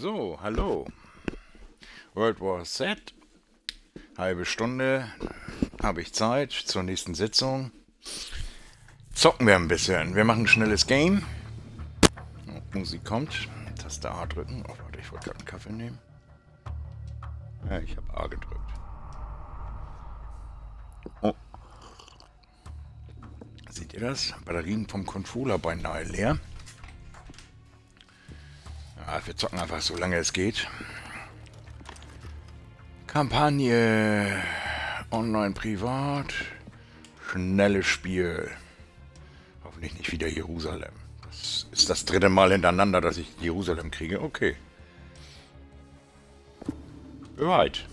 So, hallo. World War Z. Halbe Stunde habe ich Zeit zur nächsten Sitzung. Zocken wir ein bisschen. Wir machen ein schnelles Game. Musik kommt. Taste A drücken. Oh, warte, ich wollte gerade einen Kaffee nehmen. Ja, ich habe A gedrückt. Oh. Seht ihr das? Batterien vom Controller beinahe leer. Ja, wir zocken einfach so lange es geht. Kampagne. Online privat. Schnelles Spiel. Hoffentlich nicht wieder Jerusalem. Das ist das dritte Mal hintereinander, dass ich Jerusalem kriege. Okay. Bereit.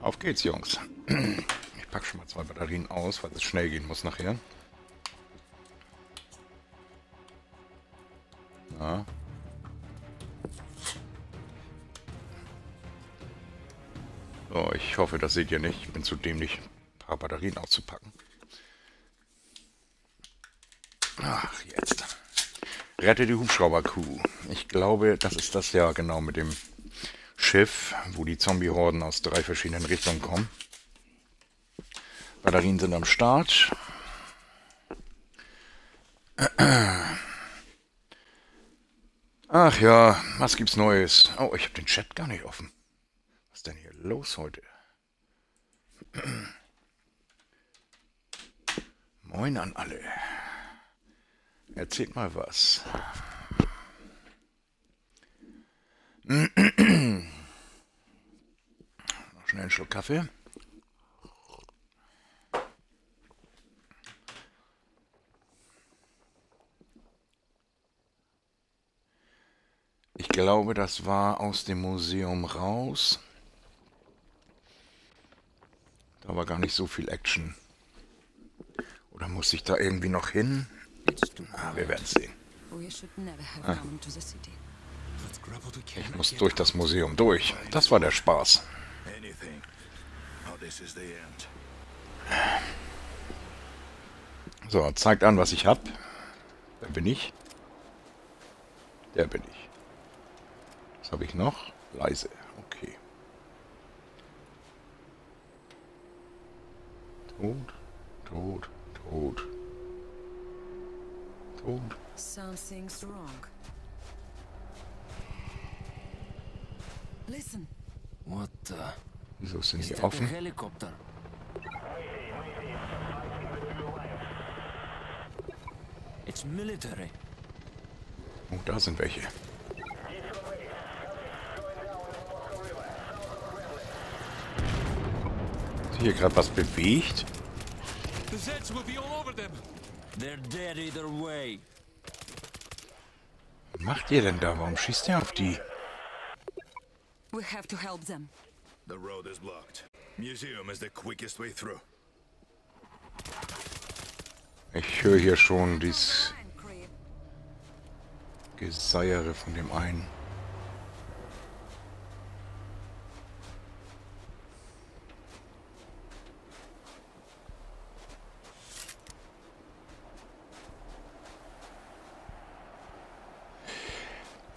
Auf geht's, Jungs. Ich packe schon mal zwei Batterien aus, weil es schnell gehen muss nachher. Ja. So, ich hoffe, das seht ihr nicht. Ich bin zu dämlich, ein paar Batterien auszupacken. Ach, jetzt. Rette die Hubschrauberkuh. Ich glaube, das ist das ja genau mit dem Schiff, wo die Zombie-Horden aus drei verschiedenen Richtungen kommen. Batterien sind am Start. Ach ja, was gibt's Neues? Oh, ich habe den Chat gar nicht offen. Was ist denn hier los heute? Moin an alle. Erzählt mal was. Noch schnell einen Schluck Kaffee. Ich glaube, das war aus dem Museum raus. Da war gar nicht so viel Action. Oder muss ich da irgendwie noch hin? Ah, wir werden sehen. Ah. Ich muss durch das Museum durch. Das war der Spaß. So, zeigt an, was ich hab. Wer bin ich? Der bin ich. Was habe ich noch? Leise. Okay. Tot, tot, tot. Tot. Something's wrong. Listen. What the? Wieso sind die offen? helicopter? It's military. Oh, da sind welche. Hier gerade was bewegt? Was macht ihr denn da? Warum schießt ihr auf die? We have to help them. The road is blocked. Museum is the quickest way through. Ich höre hier schon dieses Geseiere von dem einen.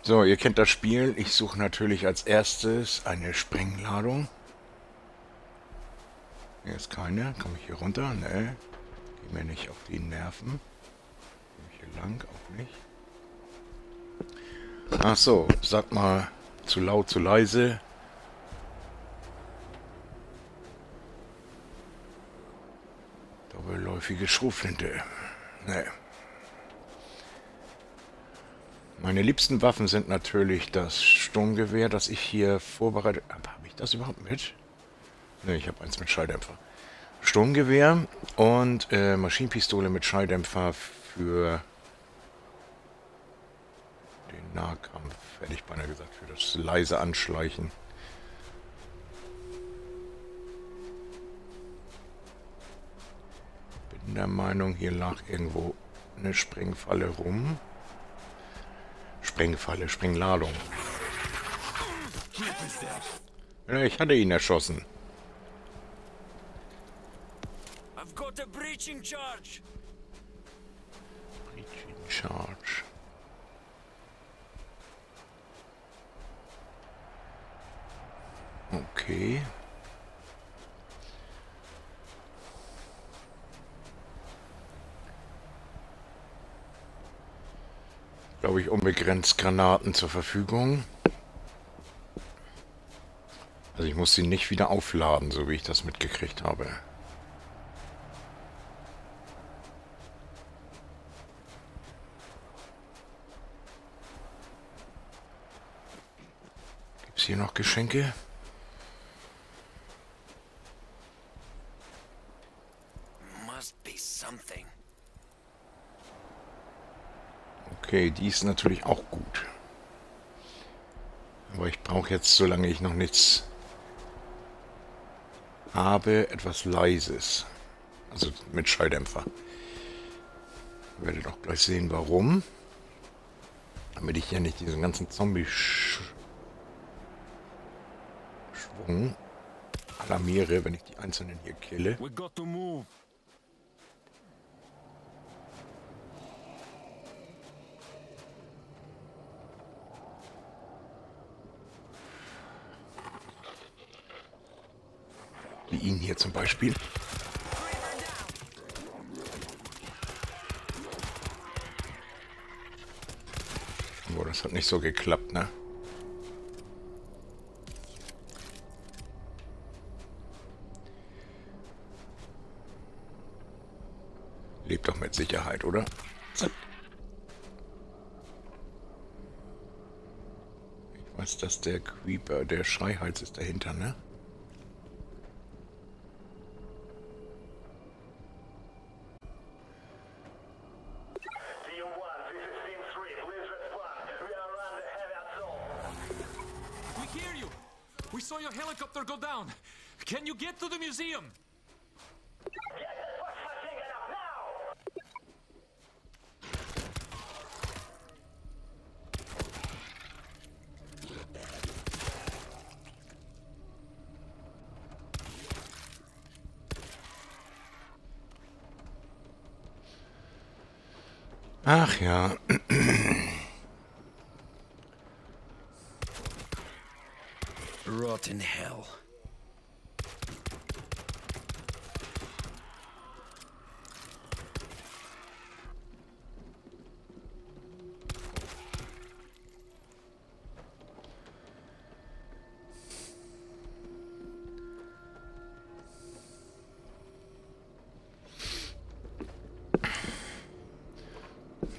So, ihr kennt das Spiel. Ich suche natürlich als erstes eine Sprengladung. Hier ist keine. Komme ich hier runter? Ne. Geh mir nicht auf die Nerven. Komme ich hier lang? Auch nicht. Ach so, sag mal zu laut, zu leise. Doppelläufige Schrotflinte. Ne. Meine liebsten Waffen sind natürlich das Sturmgewehr, das ich hier vorbereitet habe. Habe ich das überhaupt mit? Ne, ich habe eins mit Schalldämpfer. Sturmgewehr und äh, Maschinenpistole mit Schalldämpfer für den Nahkampf, hätte ich beinahe gesagt, für das leise Anschleichen. Bin der Meinung, hier lag irgendwo eine Sprengfalle rum. Sprengfalle, Sprengladung. Ja, ich hatte ihn erschossen. I've got a breaching charge. Breaching charge. Okay. Glaube ich, unbegrenzt Granaten zur Verfügung. Also ich muss sie nicht wieder aufladen, so wie ich das mitgekriegt habe. Gibt es hier noch Geschenke? Okay, die ist natürlich auch gut. Aber ich brauche jetzt, solange ich noch nichts habe, etwas Leises. Also mit Schalldämpfer. Ich werde doch gleich sehen, warum. Damit ich hier nicht diesen ganzen Zombie-Schwung alarmiere, wenn ich die Einzelnen hier kille. We got to move. Wie ihn hier zum Beispiel. Boah, das hat nicht so geklappt, ne? Lebt doch mit Sicherheit, oder? Ich weiß, dass der Creeper, der Schreihals ist dahinter, ne? Team 1, this is Team 3. Please respond. We are under heavy assault. We hear you. We saw your helicopter go down. Can you get to the museum? Get the first machine gun up now! Ach ja. Rotten hell.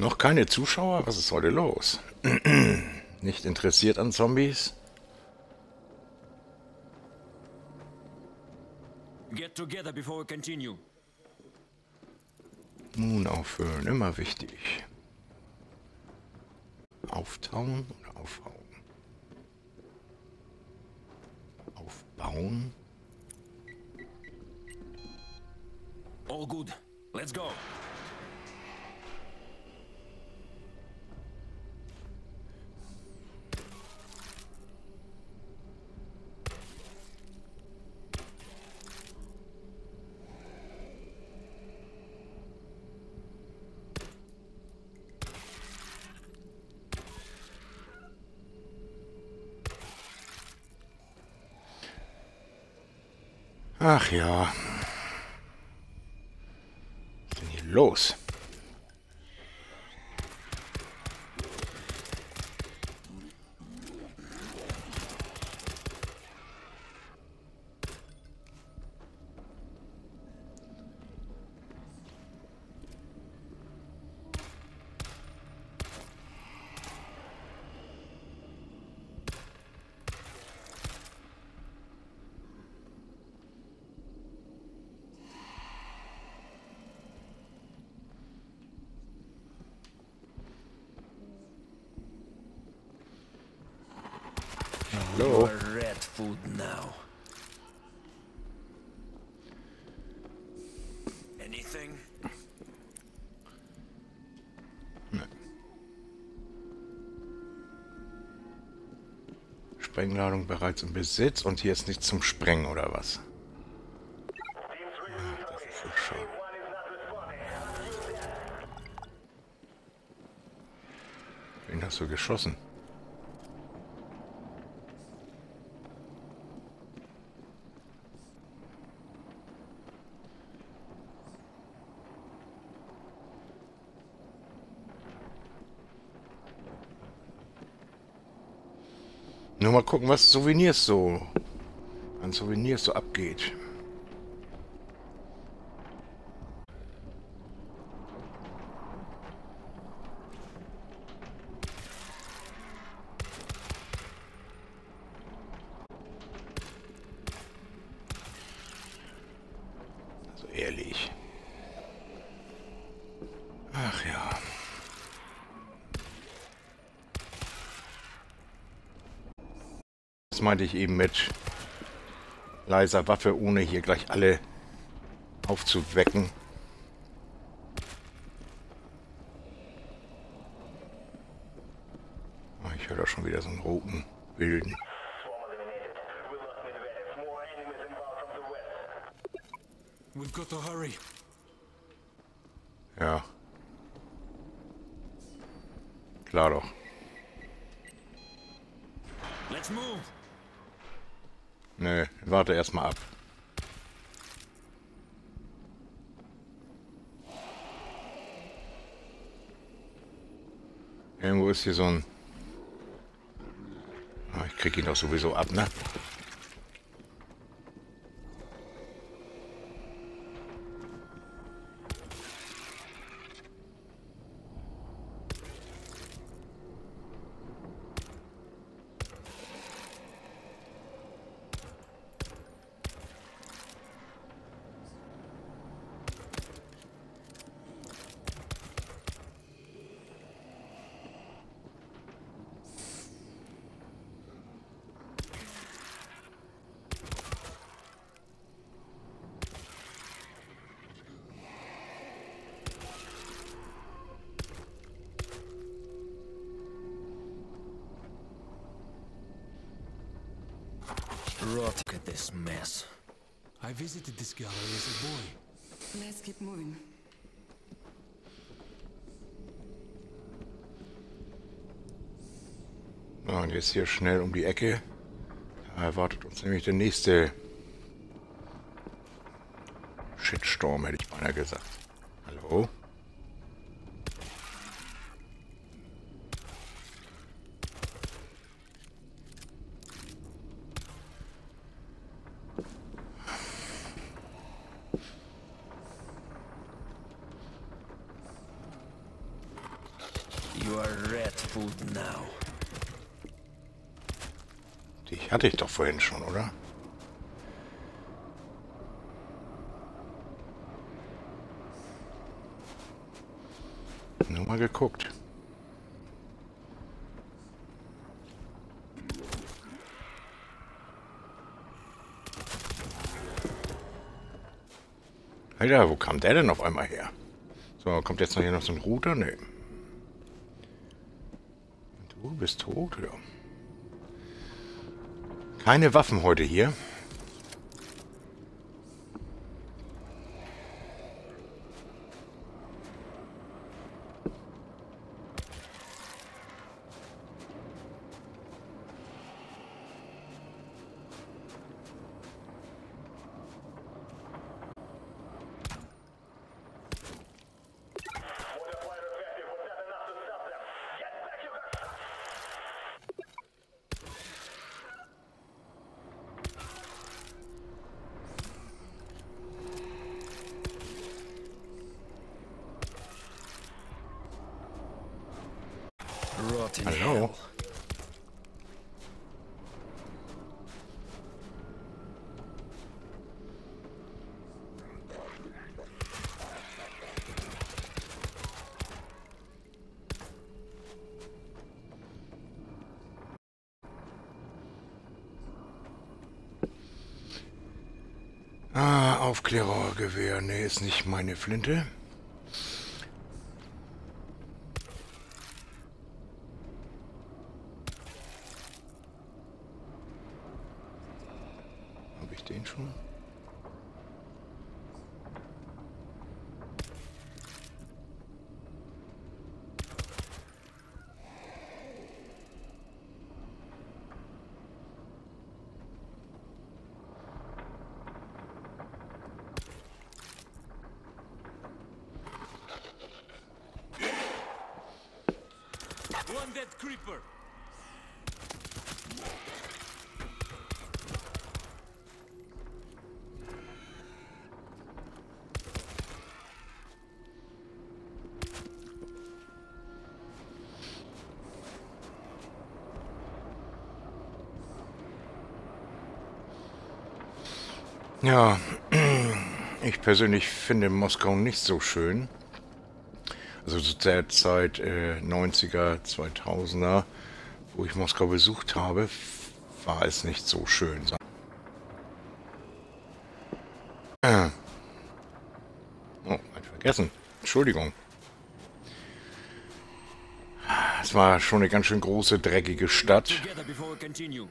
Noch keine Zuschauer? Was ist heute los? Nicht interessiert an Zombies? Get together before we continue. Moon auffüllen, immer wichtig. Auftauen oder aufhauen? Aufbauen? All good. Let's go. Ach ja. Was ist denn hier los? Hallo? Anything? Sprengladung bereits im Besitz und hier ist nichts zum Sprengen oder was? Team 3 Ach, das ist so schade. Team 1 is not responding. Wen hast du geschossen? Gucken, was Souvenirs so an Souvenirs so abgeht. Also ehrlich. Ach ja. Das meinte ich eben mit leiser Waffe, ohne hier gleich alle aufzuwecken. Ah, Ich höre da schon wieder so einen roten Wilden. Ja. Klar doch. Let's move. Nö, warte erstmal ab. Irgendwo ist hier so ein... Ah, ich krieg ihn doch sowieso ab, ne? Rot. Look at this mess. I visited this gallery as a boy. Let's keep moving. So, und jetzt hier schnell um die Ecke. Da erwartet uns nämlich der nächste Shitstorm, hätte ich beinahe gesagt. Hallo? You are rat food now. Die hatte ich doch vorhin schon, oder? Nur mal geguckt. Alter, wo kam der denn auf einmal her? So, kommt jetzt noch hier noch so ein Router? Nee. Du bist tot, ja. Keine Waffen heute hier. Ah, Aufklärergewehr. Nee, ist nicht meine Flinte. Habe ich den schon? One dead creeper. Ja, ich persönlich finde Moskau nicht so schön. Also zu der Zeit äh, 90er, 2000er, wo ich Moskau besucht habe, war es nicht so schön. Äh. Oh, hat vergessen. Entschuldigung. Es war schon eine ganz schön große, dreckige Stadt. Together before we continue.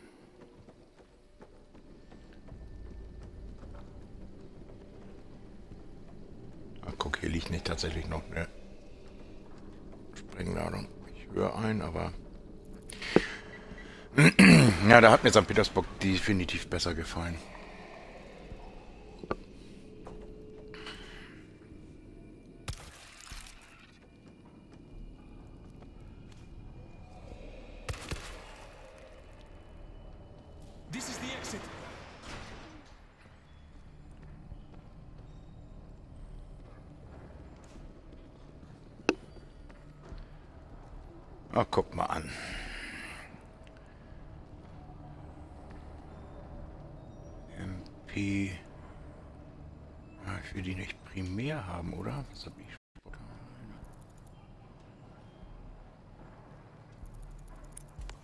Ah, liegt nicht tatsächlich noch eine Sprengladung. Ich höre ein, aber... ja, da hat mir St. Petersburg definitiv besser gefallen. This is the exit. Ah, guck mal an. MP. Ah, ich will die nicht primär haben, oder? Was hab ich?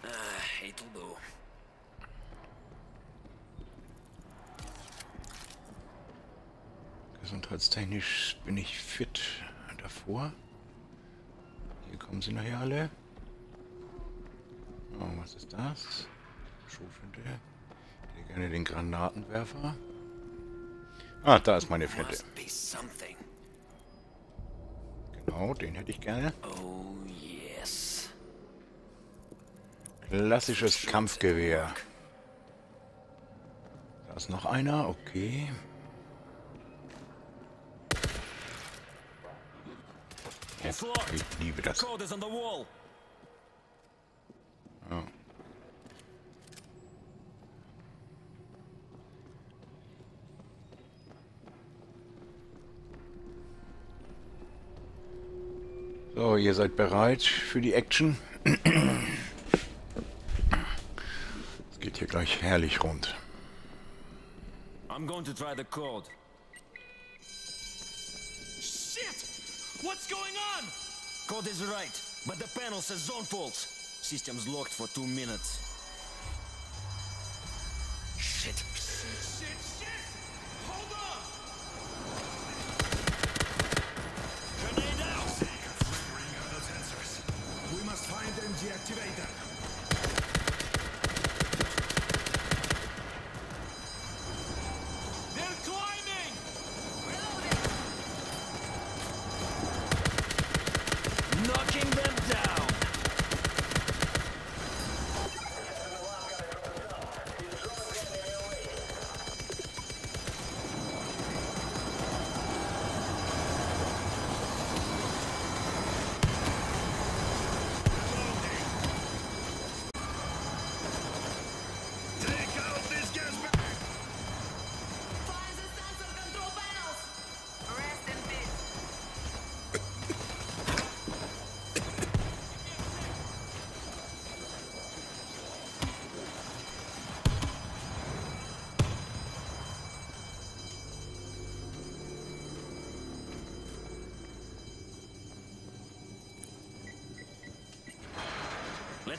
Ah, it'll do. Gesundheitstechnisch bin ich fit davor. Hier kommen sie nachher alle. Oh, was ist das? Schrotflinte. Ich hätte gerne den Granatenwerfer. Ah, da ist meine Flinte. Genau, den hätte ich gerne. Oh, yes. Klassisches Kampfgewehr. Da ist noch einer, okay. Ich liebe das. Code is on the wall. Ja. So, ihr seid bereit für die Action. Es geht hier gleich herrlich rund. I'm going to try the code. Shit! What's going on? Code is right, but the panel says zone faults. System's locked for two minutes.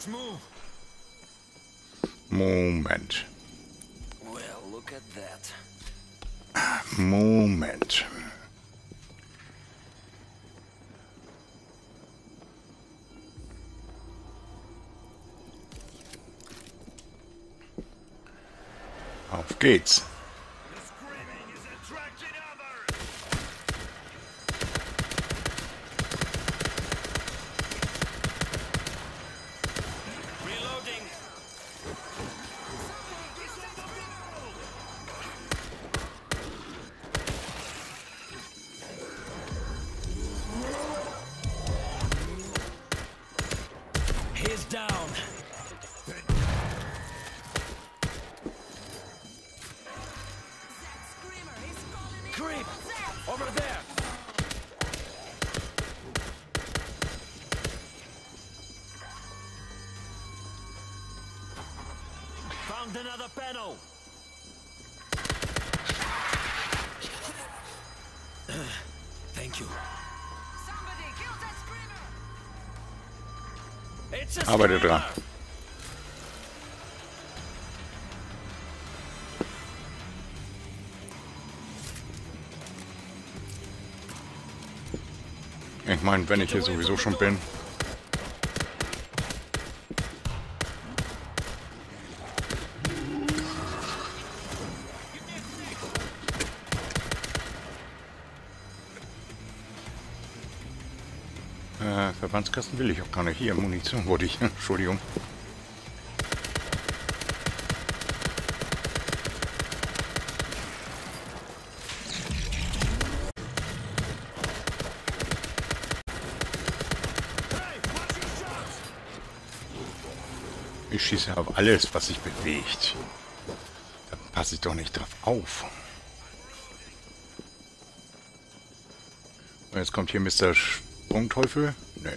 Let's move. Moment. Well, look at that. Moment. Auf geht's. Another panel. Thank you. Somebody kill that screamer! It's a Arbeite dran. Ich meine, wenn ich hier sowieso schon bin. Verbandskasten will ich auch gar nicht. Hier, Munition wollte ich. Entschuldigung. Ich schieße auf alles, was sich bewegt. Da passe ich doch nicht drauf auf. Und jetzt kommt hier Mr. Sprungteufel. Nee.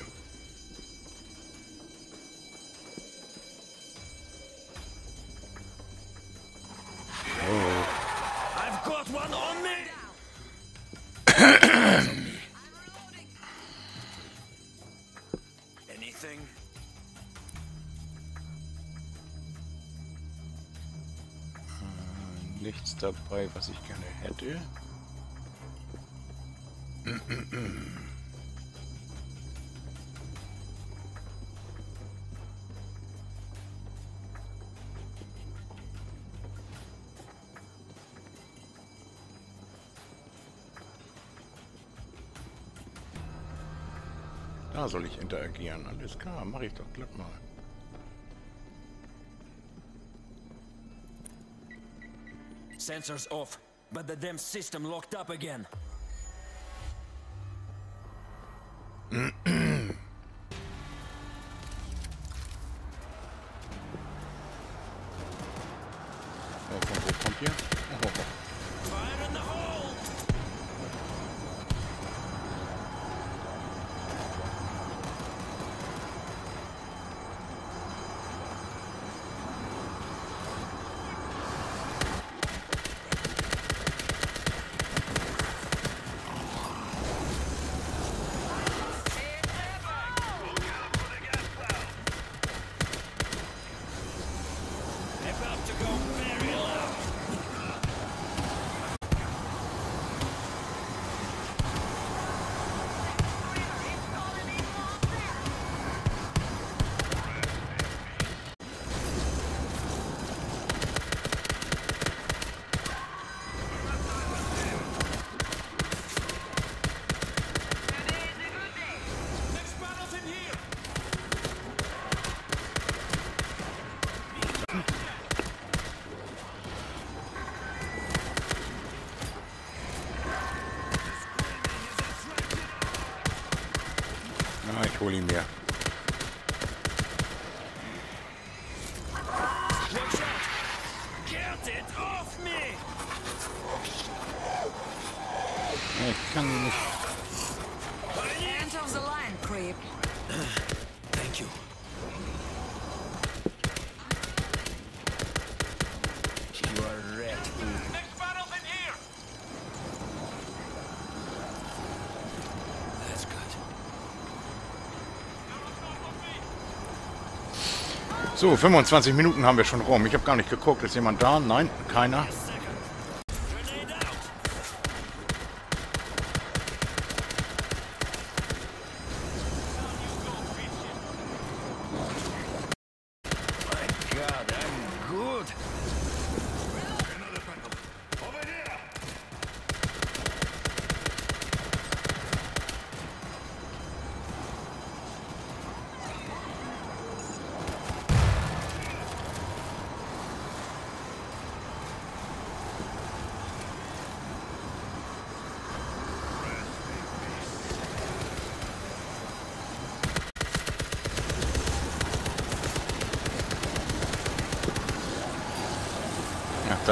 Was ich gerne hätte. Da soll ich interagieren. Alles klar, mache ich doch glatt mal. Sensors off, but the damn system locked up again. Kann nicht. End of the line, creep. Thank you. You are red. Next panel's in here! That's good. So, 25 Minuten haben wir schon rum. Ich habe gar nicht geguckt. Ist jemand da? Nein, keiner.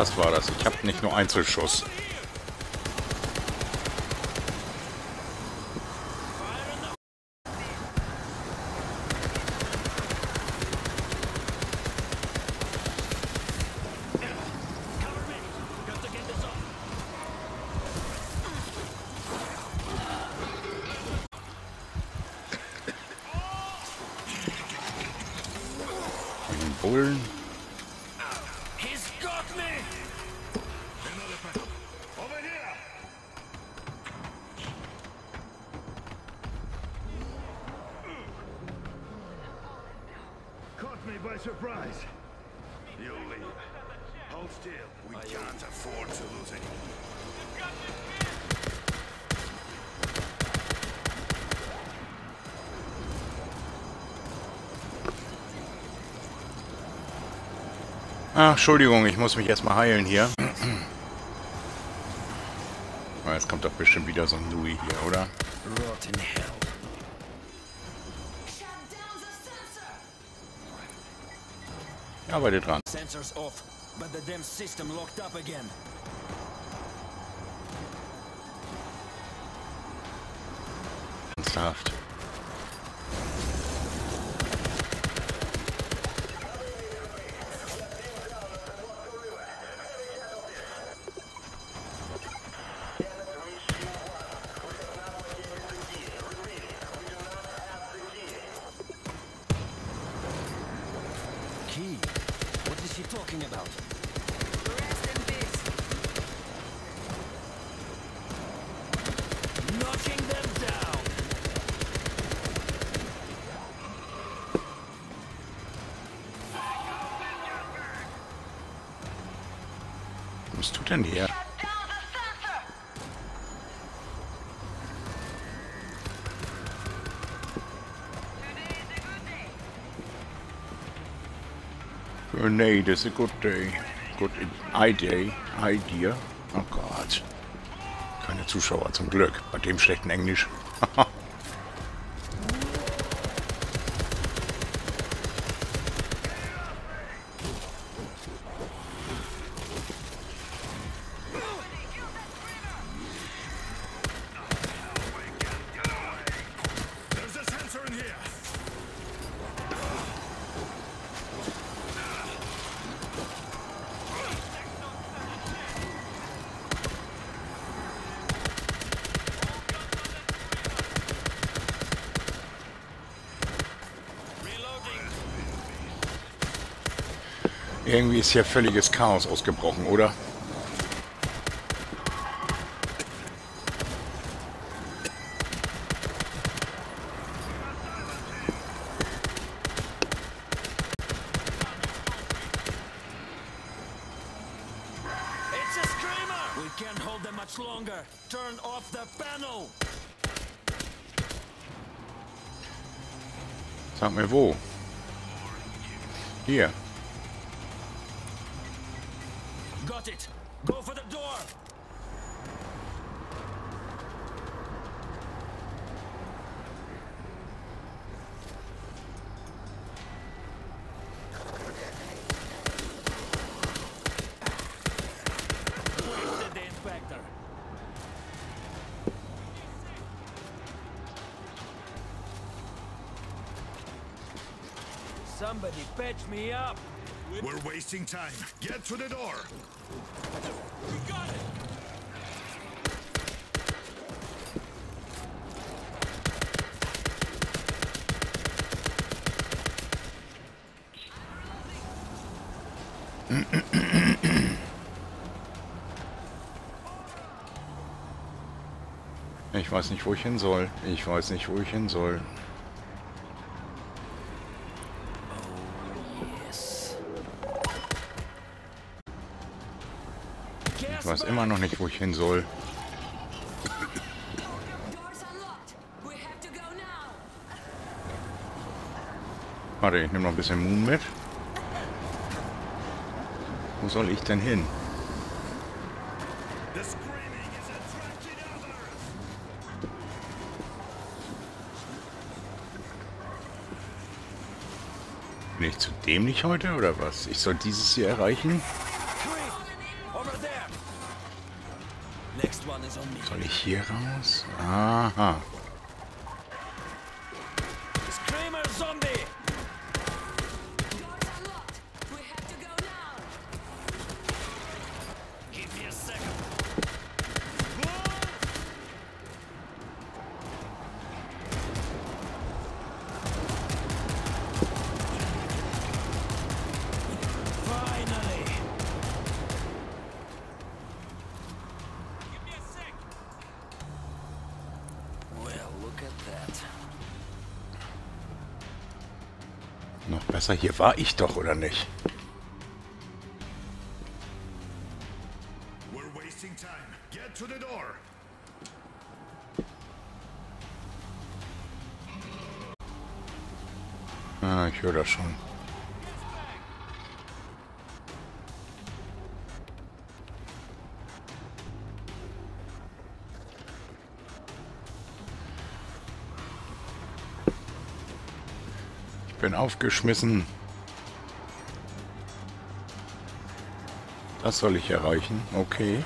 Das war das. Ich habe nicht nur Einzelschuss. Entschuldigung, ich muss mich erstmal heilen hier. Jetzt kommt doch bestimmt wieder so ein Louis hier, oder? Ja, beide dran. Sensors off, but the damn system locked up again. Ernsthaft. Good day. Grenade is a good day. Good idea. Idea. Oh Gott. Keine Zuschauer zum Glück. Bei dem schlechten Englisch. Irgendwie ist hier völliges Chaos ausgebrochen, oder? It's a screamer! Patch me up! We're wasting time. Get to the door! We got it! Ich weiß nicht, wo ich hin soll. Ich weiß nicht, wo ich hin soll. Immer noch nicht, wo ich hin soll. Warte, ich nehme noch ein bisschen Moon mit. Wo soll ich denn hin? Bin ich zu dämlich heute oder was? Ich soll dieses hier erreichen? Soll ich hier raus? Aha. Wasser, hier war ich doch, oder nicht? Aufgeschmissen. Das soll ich erreichen. Okay.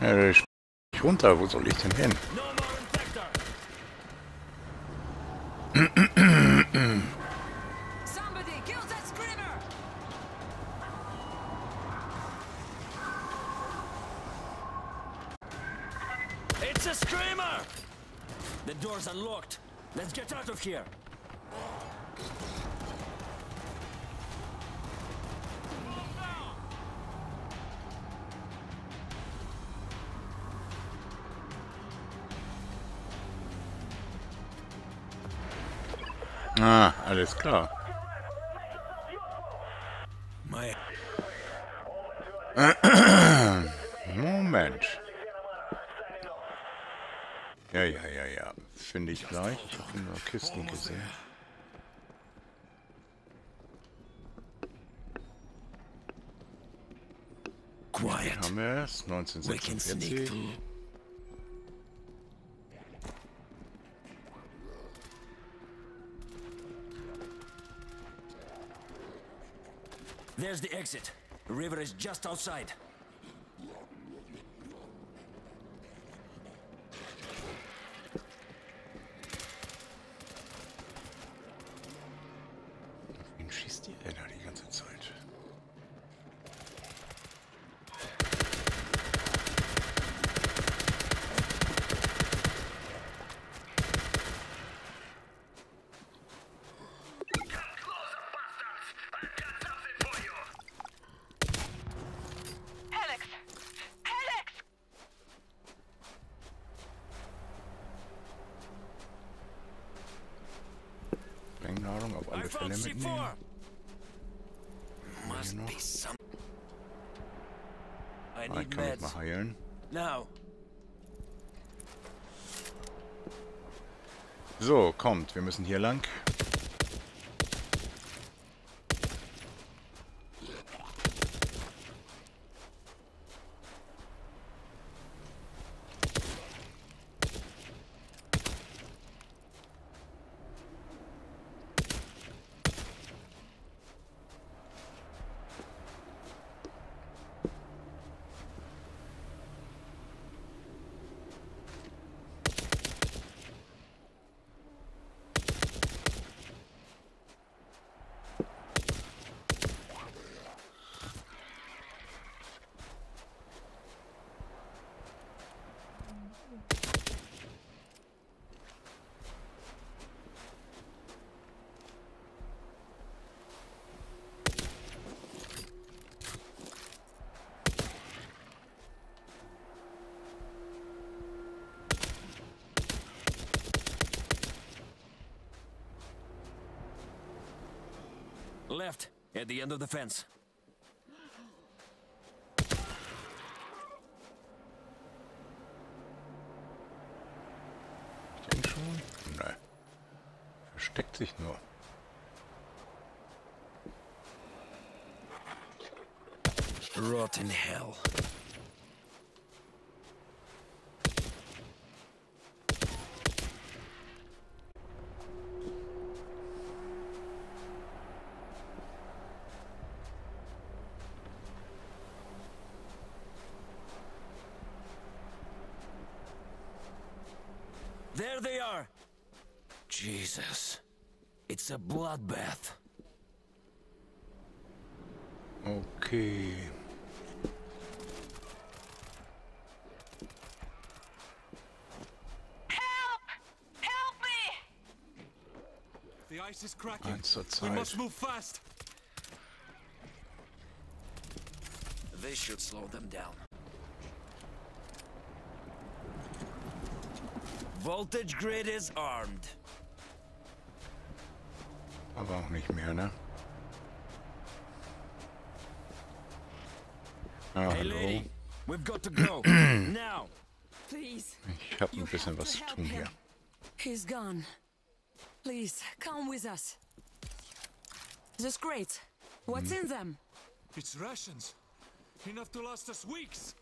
Nicht runter. Wo soll ich denn hin? A screamer! The door's unlocked. Let's get out of here. Ah, alles klar. Ich gleich. Ich habe nur Kisten gesehen. quiet. Haben wir es? We can sneak 1946. through. There's the exit. The river is just outside. Fälle mitnehmen. C4. Must be some. I Ah, ich kann mich mal heilen. Now. So, kommt. Wir müssen hier lang. The end of the fence. Jesus. It's a bloodbath. Okay. Help! Help me! The ice is cracking. Eins We must move fast. This should slow them down. Voltage grid is armed. Aber auch nicht mehr, ne? Ah, hallo. Ich habe You ein bisschen was zu tun hier. He's gone. Please, come with us. This crate. What's in them? It's rations. Enough to last us weeks.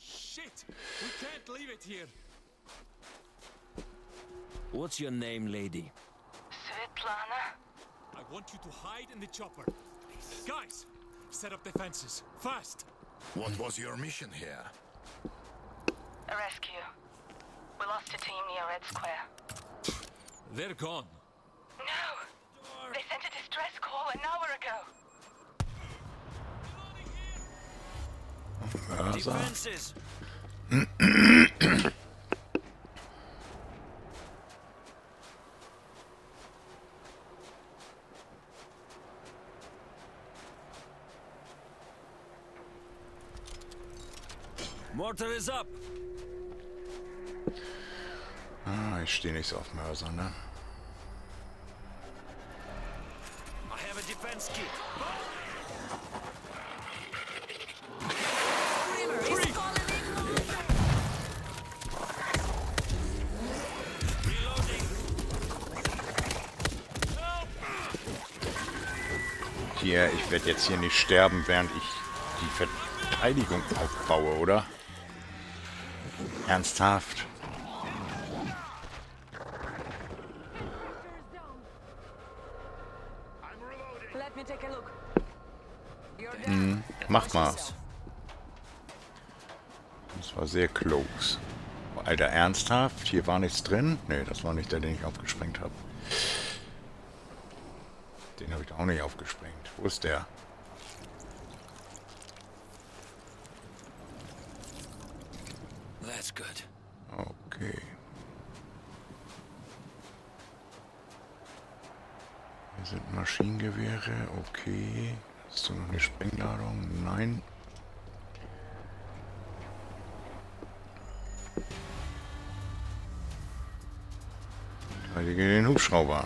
Shit! We can't leave it here. What's your name, lady? Svetlana? I want you to hide in the chopper. Guys, set up defenses. Fast! What was your mission here? A rescue. We lost a team near Red Square. They're gone. No! They sent a distress call an hour ago. Defenses. Mortar is up. Ah, ich stehe nicht so auf Mörser, ne? I have a defense kit. Hier, ich werde jetzt hier nicht sterben, während ich die Verteidigung aufbaue, oder? Ernsthaft? Down. Mach mal. Das war sehr close. Alter, ernsthaft? Hier war nichts drin? Nee, das war nicht der, den ich aufgesprengt habe. Den habe ich auch nicht aufgesprengt. Wo ist der? That's good. Okay. Hier sind Maschinengewehre. Okay. Eine Sprengladung? Nein. Verteidige den Hubschrauber.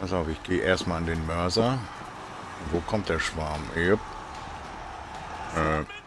Pass auf, ich gehe erstmal an den Mörser. Wo kommt der Schwarm? Yep. Äh,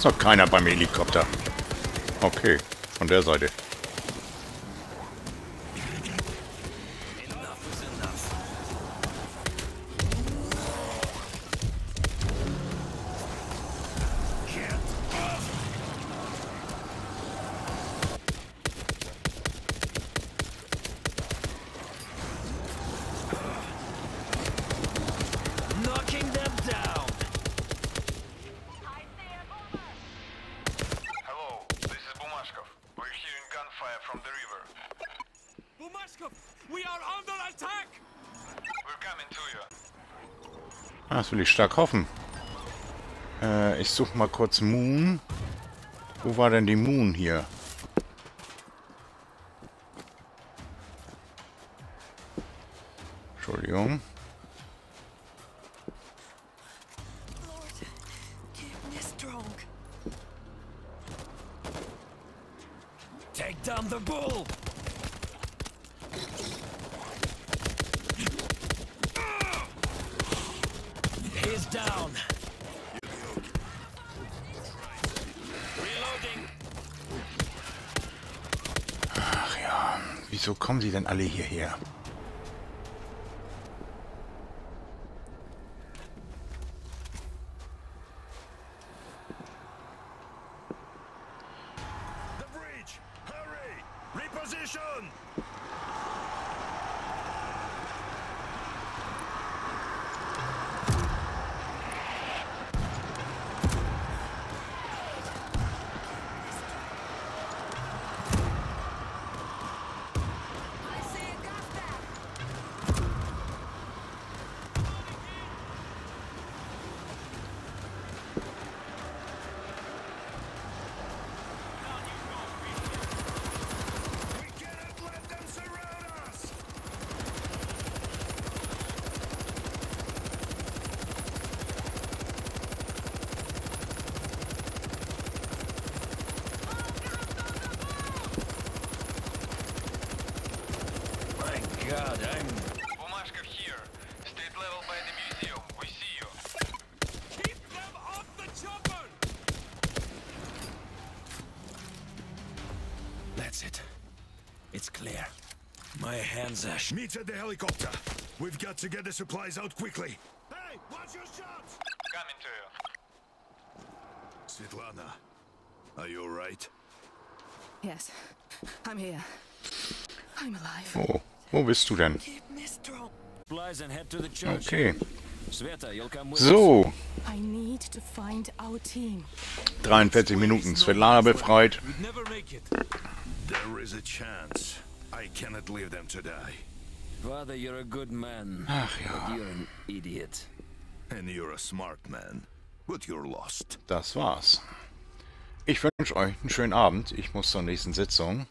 ist noch keiner beim Helikopter. Okay, von der Seite. Das will ich stark hoffen. Äh, ich suche mal kurz Moon. Wo war denn die Moon hier? Entschuldigung. Alle hierher? Sh- Meet at the helicopter. We've got to get the supplies out quickly. Hey, watch your shots! Coming to you. Svetlana, are you alright? Yes, I'm here. I'm alive. Oh, wo bist du denn? Keep me strong. supplies and head to the church. Okay. Sveta, you'll come with us. So, I need to find our team. 43 Minuten. Svetlana befreit. We'd never make it. There is a chance. I cannot leave them to die. Father, you're a good man. Ach ja, But you're an idiot. And you're a smart man. But you're lost. das war's. Ich wünsche euch einen schönen Abend. Ich muss zur nächsten Sitzung.